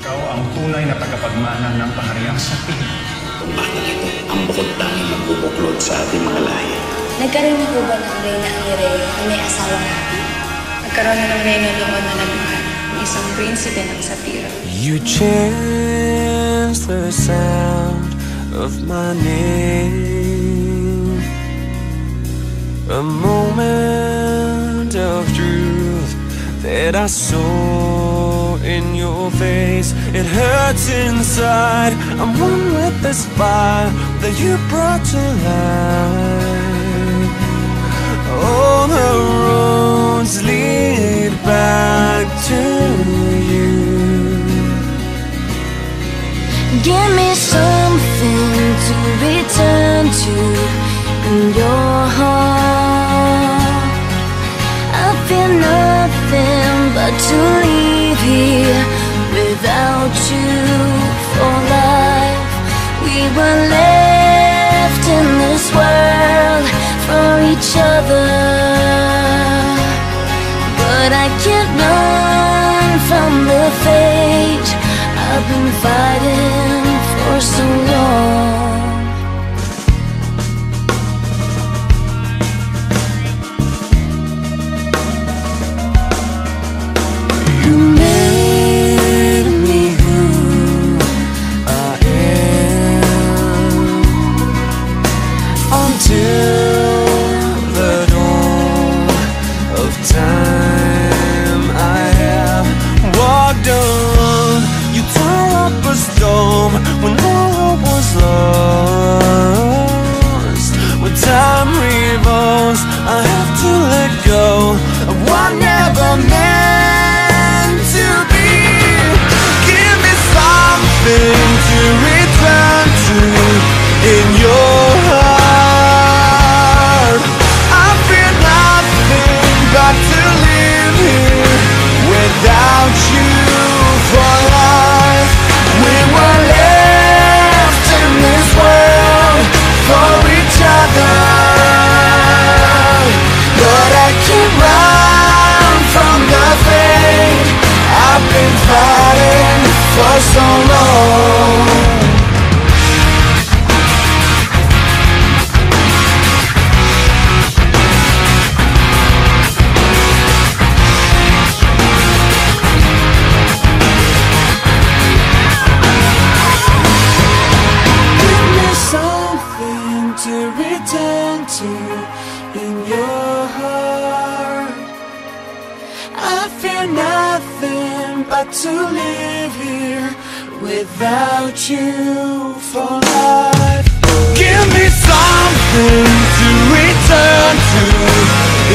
Ikaw ang tunay na tagapagmana ng pahariang sapi. Itong batang ito ang bukod tanging magbubuklod sa ating mga lahi. Nagkaroon na po ba ng reyna ang Ireo na may asawang happy? Nagkaroon na ng reyna noon na nagmahal ng isang prinsipe ng Sapira. You changed the sound of my name. A moment of truth that I saw in your face. It hurts inside. I'm one with the fire that you brought to life. All the roads lead back to you. Give me something to return to in your heart. I feel nothing but to leave here without you for life. We were left in this world for each other. But I can't run from the fate I've been fighting for so long. Tore up in your heart. I fear nothing but to live here without you for life. Give me something to return to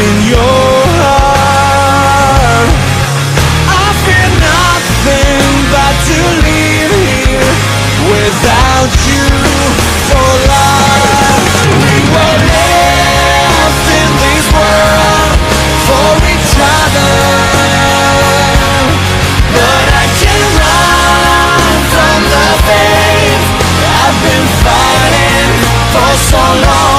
in your so long